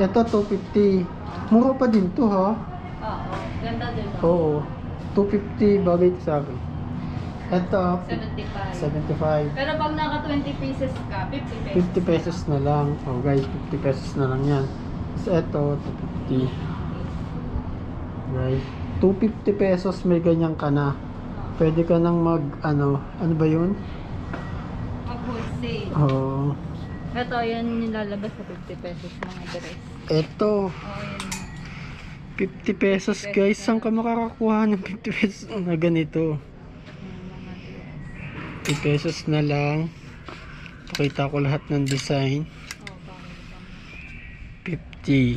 Ito, 250. Mura pa din to, ha? Oo. Ganda din. Oo. oh. 250 bagay sa akin. Ito, 75. 75. Pero pag naka 20 pieces ka, 50 pesos. 50 pesos na lang. Oh guys, 50 pesos na lang yan. Tapos ito, 250. Guys, 250 pesos may ganyan ka na. Pwede ka nang mag, ano, ano ba yun? Mag-wholesale. Oh, Ito, yan yung lalabas sa 50 pesos mga dress. ito, Oo, yan. 50 pesos guys. Saan ka makakakuha ng 50 pesos na ganito? Yung mga dress. 50 pesos na lang. Pakita ko lahat ng design. Oo, parang 50.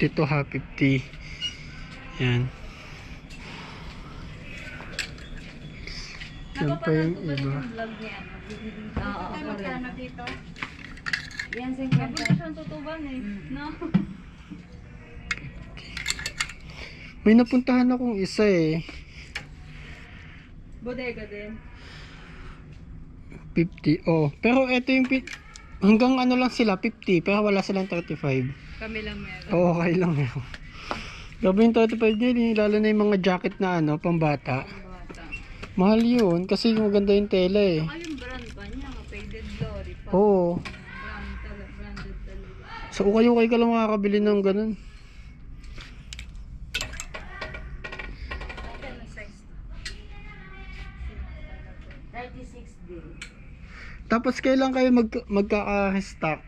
50 to ha, 50. Yan. Yan pa yung rin iba. niya. Oo, Ay, magkano dito? Yan, 50. Mabilis siyang tutuban eh. No? May napuntahan akong isa eh. Bodega din. 50. Oh, pero ito yung pi- hanggang ano lang sila 50 pero wala silang 35. Kami lang meron. Oo, okay lang yun. Grabe yung 35 niya, eh, lalo na yung mga jacket na ano, pambata. Mahal yun kasi maganda yung tela eh. Saka yung brand pa niya, faded glory pa. Oo. Brand talaga, branded talaga. Sa ukay-ukay ka lang makakabili ng ganun. Ito na size. 36 din. Tapos kailan kayo mag magkaka-stock?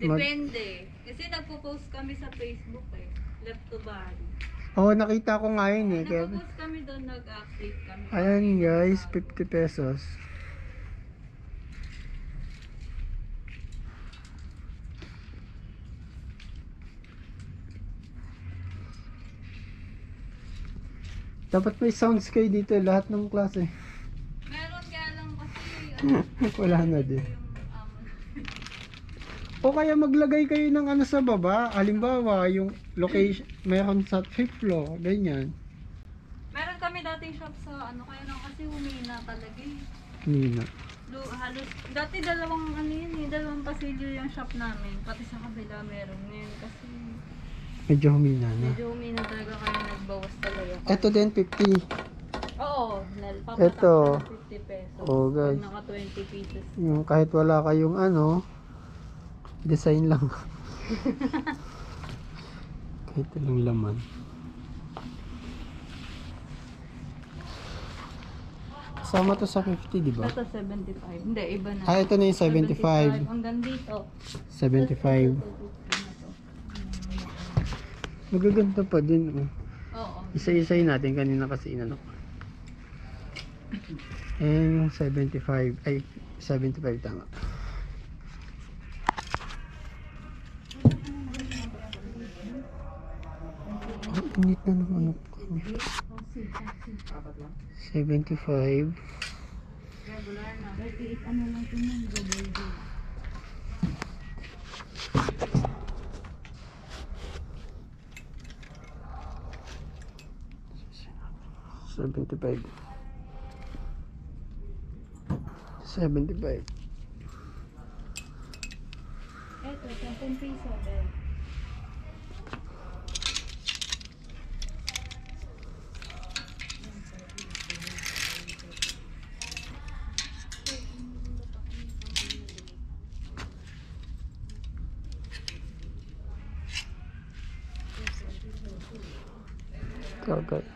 Mag- Depende. Kasi nagpo-post kami sa Facebook eh. Left to body. Oo, nakita ko nga yun eh. Kaya... Nagpo-post kami doon, nag-update kami. Ayan guys, 50 pesos. Dapat may sounds kayo dito, lahat ng klase. Meron kaya lang kasi ano, Wala na din. O kaya maglagay kayo ng ano sa baba, halimbawa yung location, meron sa fifth floor, ganyan. Meron kami dating shop sa ano kaya lang kasi humina talaga eh. Nina. Lu, halos, dati dalawang ano yun eh, dalawang pasilyo yung shop namin. Pati sa kabila meron. Ngayon kasi Medyo humina na. medyo humina talaga kaya nagbawas talaga. Ito din 50. Oo, Ito. papatak ng 50 pesos. Oh, guys. Naka 20 pieces. Yung kahit wala kayong ano, design lang. kahit lang laman. Kasama to sa 50, di ba? Ito 75. Hindi, iba na. Ah, ito na yung 75. Hanggang dito. 75. Magaganda pa din. Oh. Oo. Isa-isay natin kanina kasi inano. ko. And 75. Ay, 75 tama. Init na ng ano kami. 75. Regular na. 38 ano lang ito nun. Double D. Seventy-five. Seventy-five. Ito, 10 piso. Ben. Ito guys. Ito yung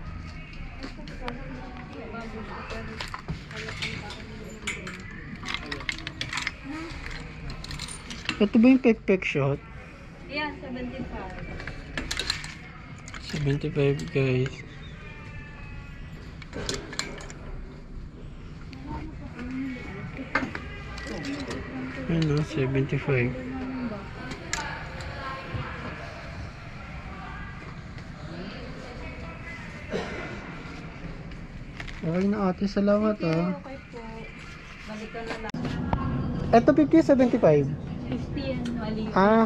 Ito ba yung pek shot? Yeah, 75. 75 guys. Ano, 75. Okay na ate, salamat ah. Okay po. Balikan na lang. Ito 50, 75. 50 yan, mali. Ah.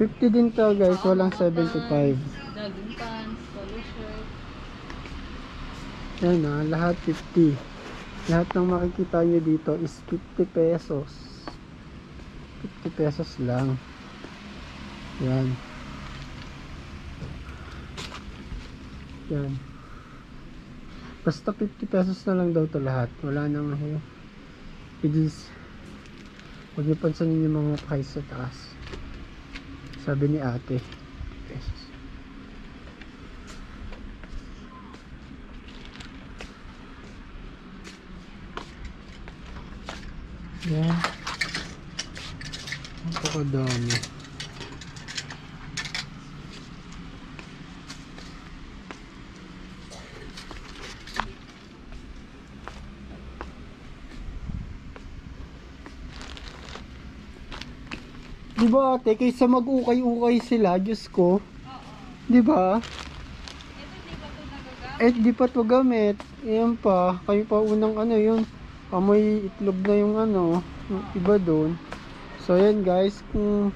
50 din to guys, walang 75. Jogging pants, polo shirt. Yan ah, lahat 50. Lahat ng makikita nyo dito is 50 pesos. 50 pesos lang. Yan. Yan. Basta 50 pesos na lang daw to lahat. Wala nang eh. Please. Huwag niyo pansinin yung mga price sa taas. Sabi ni ate. 50 pesos. Yan. Napakadami. Di ba ate, kaysa mag-ukay-ukay sila, Diyos ko. Di ba? Eh, di pa to gamit. Ayan pa. Kayo pa unang ano yun. Amoy itlog na yung ano. Yung iba doon. So, ayan guys. Kung